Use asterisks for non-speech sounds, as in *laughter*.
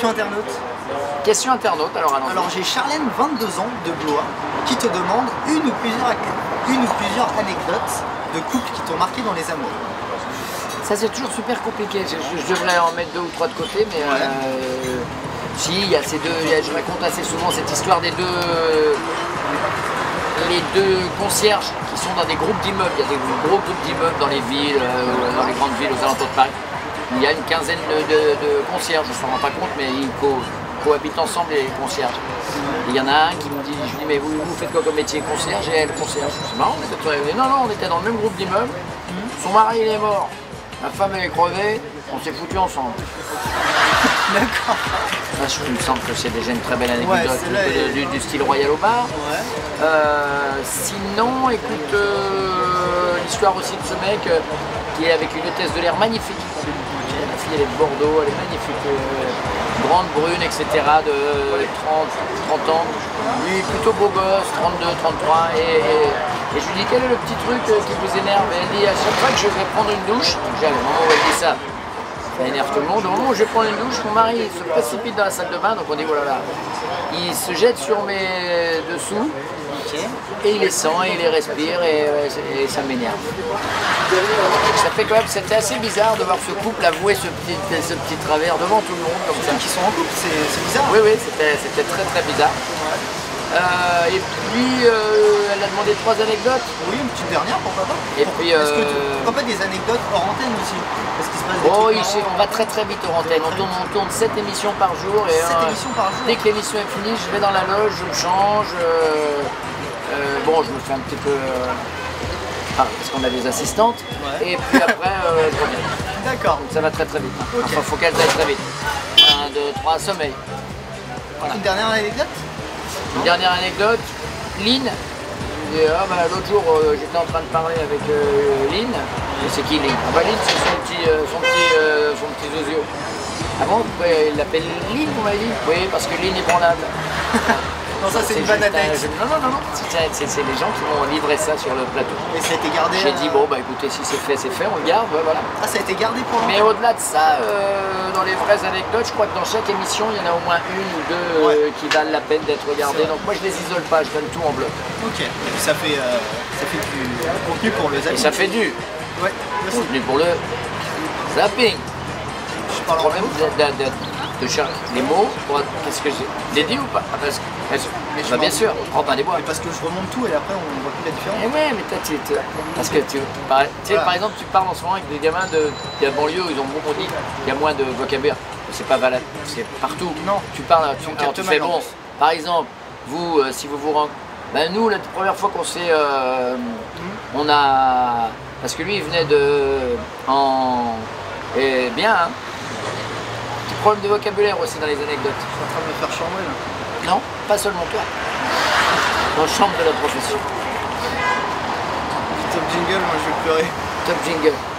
question internaute. Question internaute, alors allons Alors j'ai Charlène, 22 ans, de Blois, qui te demande une ou plusieurs, une ou plusieurs anecdotes de couples qui t'ont marqué dans les amours. Ça c'est toujours super compliqué, je, je- devrais en mettre deux ou trois de côté, mais Ouais. euh, si, il y a ces deux, je raconte assez souvent cette histoire des deux, les deux concierges qui sont dans des groupes d'immeubles, il y a des gros groupes d'immeubles dans les villes, euh, dans les grandes villes aux alentours de Paris. Il y a une quinzaine de, de- de concierges, je ne m'en rends pas compte, mais ils co- cohabitent ensemble les concierges. Il y en a un qui me dit, je lui dis mais vous, vous faites quoi comme métier concierge et elle concierge C'est marrant, on était tous- non non on était dans le même groupe d'immeubles, son mari il est mort, ma femme elle est crevée, on s'est foutu ensemble. *laughs* D'accord. Ça, il me semble que c'est déjà une très belle anecdote du, du style royal au bar. Ouais. Euh, sinon, écoute, euh, l'histoire aussi de ce mec euh, qui est avec une hôtesse de l'air magnifique. La fille, elle est de Bordeaux, elle est magnifique. euh, grande, brune, etc. de 30, 30 ans. Lui, plutôt beau gosse, 32, 33. Et, et- je lui dis, quel est le petit truc euh, qui vous énerve? Elle dit, à chaque fois que je vais prendre une douche, où elle dit ça, ça énerve tout le monde. Au moment où je prendre une douche, mon mari se précipite dans la salle de bain, donc on dit, oh là là. Il se jette sur mes dessous, et il les sent, et il les respire, et, et ça m'énerve. Ça fait quand même, c'était assez bizarre de voir ce couple avouer ce petit, ce petit travers devant tout le monde comme ça. Qui sont en couple, c'est bizarre. Oui, oui, c'était très très bizarre. Euh, et puis, euh, elle a demandé trois anecdotes. Oui, une petite dernière, pourquoi pas Et Pourquoi- puis, tu- euh, pourquoi pas des anecdotes hors antenne aussi Parce qu'il se passe des Oh, trucs il marrants. on va très très vite aux antennes. On tourne, on tourne 7 émissions par jour. Et, Sept euh, émissions par jour Dès que l'émission est finie, je vais dans la loge, je me change. euh, bon, je me fais un petit peu. ah, parce qu'on a des assistantes. Ouais. Et puis après, je reviens. D'accord. Donc ça va très très vite. Enfin, faut qu'elles aillent très vite. Un, deux, trois, sommeil. Une dernière anecdote? Une dernière anecdote, Lynn. Ah, bah, L'autre jour, euh, j'étais en train de parler avec euh, Lynn. C'est qui Lynn? Ah bah Lynn, c'est son petit, euh, son petit, euh, son petit zozio. Ah bon? Il l'appelle Lynn, vous m'avez dit Oui, parce que Lynn est branlable. *laughs* Non, ça c'est une jeu- Non, non, non, non. C'est- les gens qui m'ont livré ça sur le plateau. Et ça a été gardé. J'ai euh, dit, bon, bah écoutez, si c'est fait, c'est fait, on le garde, voilà. Ah, ça a été gardé pour Mais au-delà de ça, euh, dans les vraies anecdotes, je crois que dans chaque émission, il y en a au moins une ou deux euh, qui valent la peine d'être regardées. Donc moi, je les isole pas, je donne tout en bloc. Ok. Et puis ça fait, euh, ça fait du contenu pour le Et zapping. ça fait du Ouais. contenu pour le zapping. Je parle en Problème même de, de, de, de cher- les mots, pour- qu'est-ce que j'ai Les dit ou pas? Ah, parce que- parce que- Mais bah, bien sûr, prends pas des bois. Mais parce que je remonte tout et après on voit plus la différence. Eh ouais, mais toi, tu, tu- parce que tu, par, tu sais, Voilà. par exemple, tu parles en ce moment avec des gamins de, de la banlieue, ils ont beaucoup dit qu'il y a moins de vocabulaire. C'est pas valable, c'est partout. Non. Tu parles, tu, On alors, tu fais bon. Par exemple, vous, euh, si vous vous rendez, ben nous, la première fois qu'on s'est, euh, on a, parce que lui, il venait de, en, et bien, hein. Petit problème de vocabulaire aussi dans les anecdotes. Je suis en train de me faire chambrer là. Non, pas seulement toi. Dans le chambre de la profession. Top jingle, moi je vais pleurer. Top jingle.